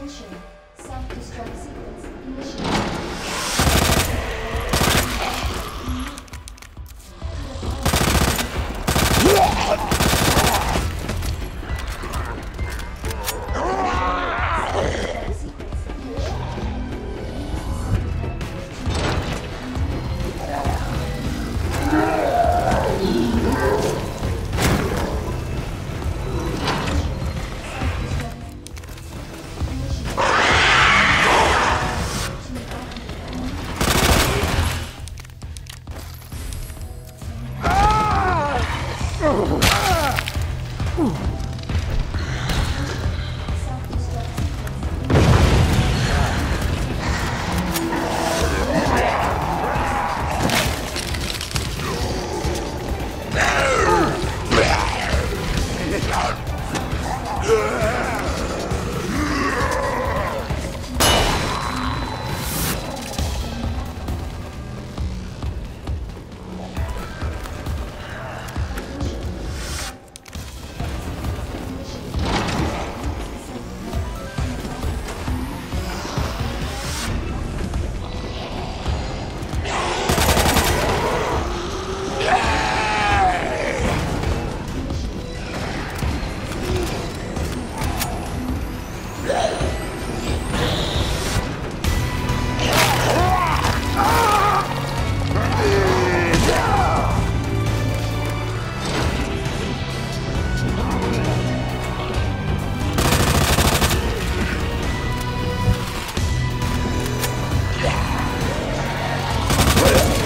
transmission. Self-destruct sequence initiated. Yeah.